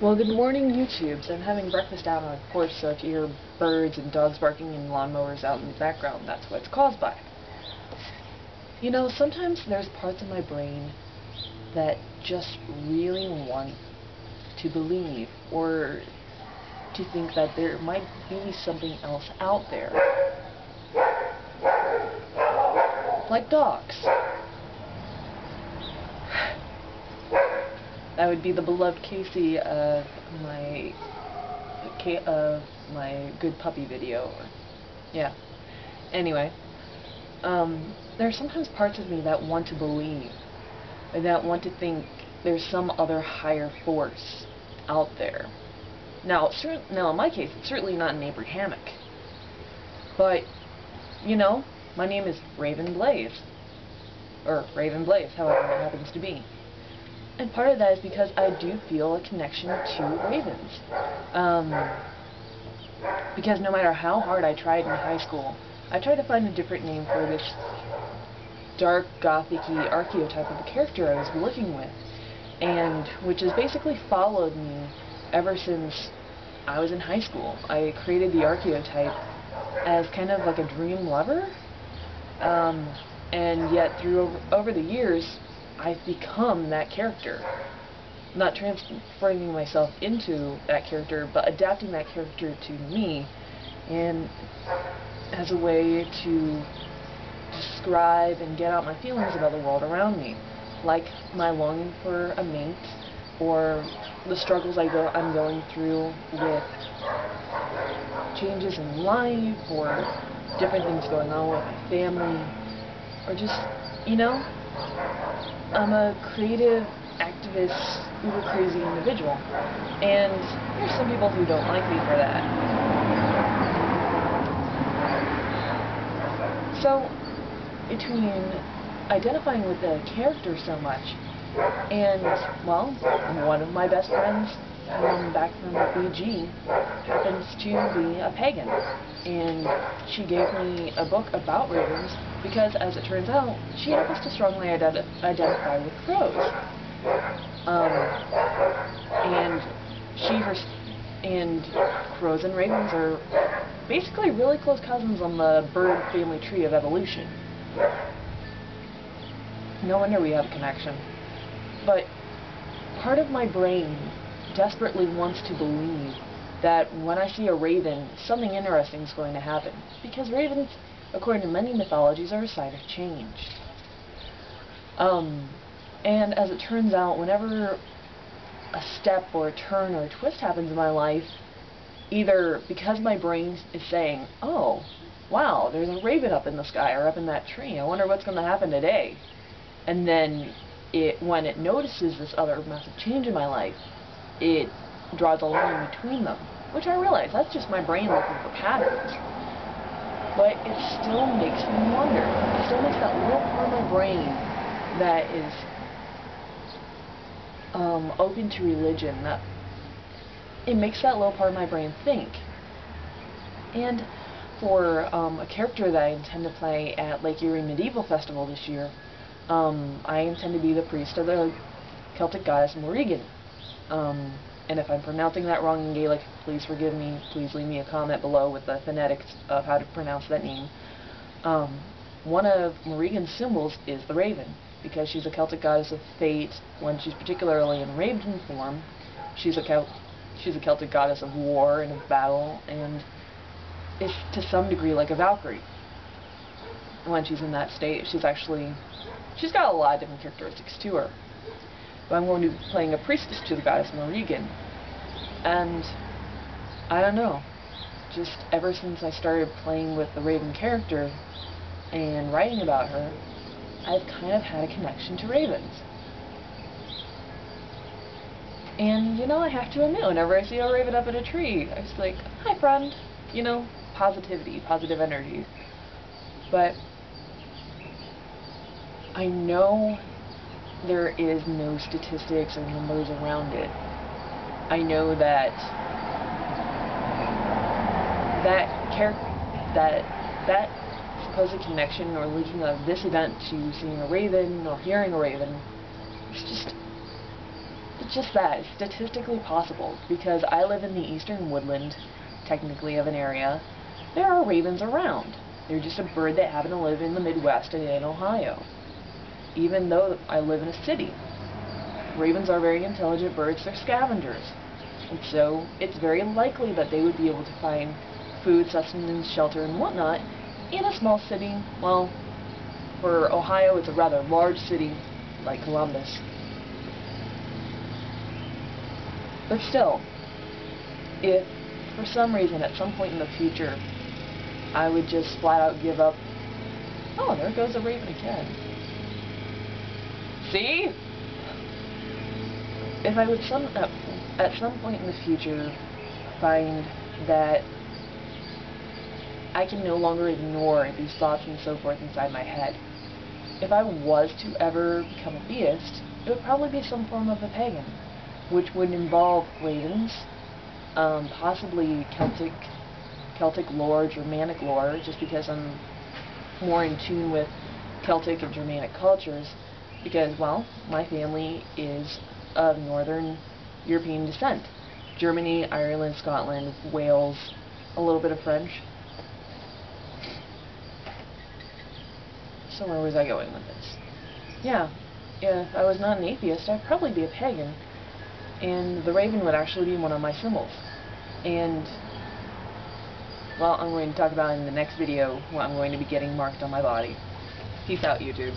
Well, good morning, YouTubes. I'm having breakfast out on a porch, so if you hear birds and dogs barking and lawnmowers out in the background, that's what it's caused by. You know, sometimes there's parts of my brain that just really want to believe or to think that there might be something else out there. Like dogs. That would be the beloved Casey of my of my good puppy video. Yeah. Anyway, um, there are sometimes parts of me that want to believe, and that want to think there's some other higher force out there. Now, now in my case, it's certainly not an Abrahamic. But, you know, my name is Raven Blaze. Or Raven Blaze, however it happens to be. And part of that is because I do feel a connection to ravens. Um, because no matter how hard I tried in high school, I tried to find a different name for this dark, gothic-y archetype of a character I was looking with, and which has basically followed me ever since I was in high school. I created the archetype as kind of like a dream lover, um, and yet through over, over the years, I've become that character. Not transforming myself into that character, but adapting that character to me and as a way to describe and get out my feelings about the world around me. Like my longing for a mate, or the struggles I go, I'm going through with changes in life, or different things going on with my family, or just, you know, I'm a creative, activist, uber crazy individual. And there's some people who don't like me for that. So, between identifying with the character so much and, well, one of my best friends back from BG happens to be a pagan. And she gave me a book about ravens because, as it turns out, she happens to strongly identi identify with crows. Um, and she her and crows and ravens are basically really close cousins on the bird family tree of evolution. No wonder we have a connection. But part of my brain desperately wants to believe that when I see a raven, something interesting is going to happen. Because ravens, according to many mythologies, are a sign of change. Um, and as it turns out, whenever a step or a turn or a twist happens in my life, either because my brain is saying, oh, wow, there's a raven up in the sky or up in that tree, I wonder what's going to happen today. And then it, when it notices this other massive change in my life, it draws a line between them, which I realize that's just my brain looking for patterns. But it still makes me wonder. It still makes that little part of my brain that is um, open to religion. That it makes that little part of my brain think. And for um, a character that I intend to play at Lake Erie Medieval Festival this year, um, I intend to be the priest of the Celtic goddess Morrigan. Um, and if I'm pronouncing that wrong in Gaelic, please forgive me. Please leave me a comment below with the phonetics of how to pronounce that name. Um, one of Morrigan's symbols is the raven, because she's a Celtic goddess of fate. When she's particularly in raven form, she's a Celt she's a Celtic goddess of war and of battle, and is to some degree like a Valkyrie. When she's in that state, she's actually she's got a lot of different characteristics to her. But I'm going to be playing a priestess to the goddess Morrigan. And I don't know. Just ever since I started playing with the Raven character and writing about her, I've kind of had a connection to ravens. And, you know, I have to admit, whenever I see a raven up in a tree, I'm just like, hi friend, you know, positivity, positive energy. But I know there is no statistics or numbers around it. I know that that character that that supposed connection or linking of this event to seeing a raven or hearing a raven it's just It's just that. It's statistically possible. Because I live in the eastern woodland, technically, of an area. There are ravens around. They're just a bird that happen to live in the Midwest and in Ohio. Even though I live in a city. Ravens are very intelligent birds. They're scavengers. And so it's very likely that they would be able to find food, sustenance, shelter, and whatnot in a small city. Well, for Ohio, it's a rather large city like Columbus. But still, if for some reason at some point in the future I would just flat out give up, oh, there goes a raven again. See? If I would some at, at some point in the future find that I can no longer ignore these thoughts and so forth inside my head, if I was to ever become a theist, it would probably be some form of a pagan, which would involve ravens, um, possibly Celtic, Celtic lore, Germanic lore, just because I'm more in tune with Celtic and Germanic cultures, because, well, my family is of Northern European descent. Germany, Ireland, Scotland, Wales, a little bit of French. So where was I going with this? Yeah, if I was not an atheist, I'd probably be a pagan. And the raven would actually be one of my symbols. And, well, I'm going to talk about in the next video what I'm going to be getting marked on my body. Peace out, YouTube.